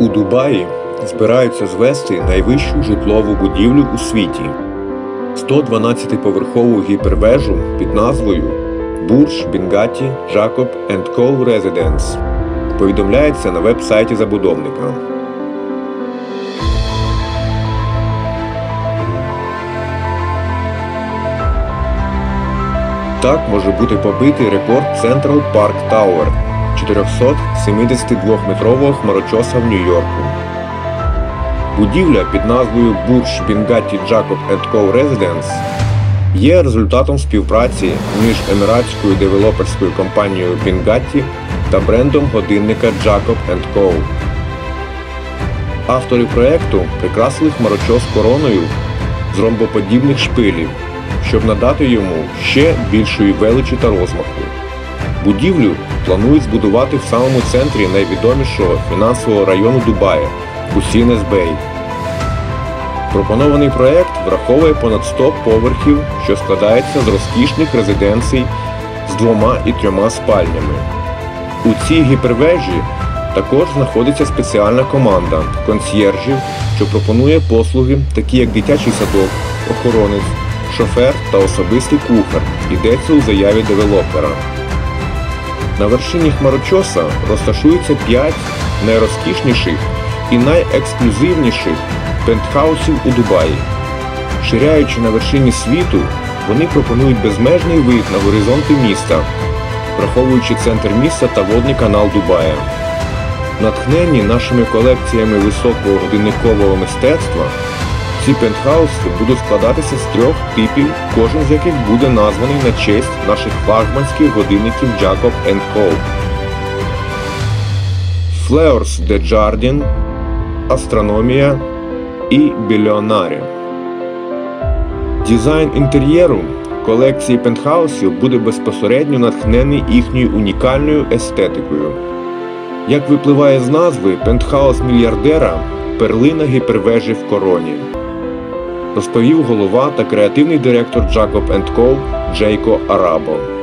У Дубаї збираються звести найвищу житлову будівлю у світі 112-поверхову гіпервежу під назвою Бурж Бінгатті Джакоб Co Residence. Повідомляється на веб-сайті забудовника. Так може бути побитий рекорд Central Park Tower 472-метрового хмарочоса в Нью-Йорку. Будівля під назвою Бурж Бінгатті Джакоб Co Residence є результатом співпраці між еміратською девелоперською компанією Бінгатті та брендом годинника Jacob Co. Автори проекту прикрасили хмарочос короною з ромбоподібних шпилів, щоб надати йому ще більшої величі та розмаху. Будівлю планують збудувати в самому центрі найвідомішого фінансового району Дубая Бусінес Бей. Пропонований проект враховує понад 100 поверхів, що складається з розкішних резиденцій з двома і трьома спальнями. У цій гіпервежі також знаходиться спеціальна команда консьєржів, що пропонує послуги, такі як дитячий садок, охоронець, шофер та особистий кухар. Йдеться у заяві девелопера. На вершині хмарочоса розташується 5 найрозкішніших і найексклюзивніших пентхаусів у Дубаї. Ширяючи на вершині світу, вони пропонують безмежний вид на горизонти міста, враховуючи центр міста та водний канал Дубая. Натхнені нашими колекціями високого годинникового мистецтва, ці пентхауси будуть складатися з трьох типів, кожен з яких буде названий на честь наших флагманських годинників Jacob Co. Fleurs de Jardin, Астрономія і Біліонарі. Дизайн інтер'єру колекції пентхаусів буде безпосередньо натхнений їхньою унікальною естетикою. Як випливає з назви, пентхаус мільярдера перлина гіпервежі в короні, розповів голова та креативний директор Jacob Co Джейко Арабо.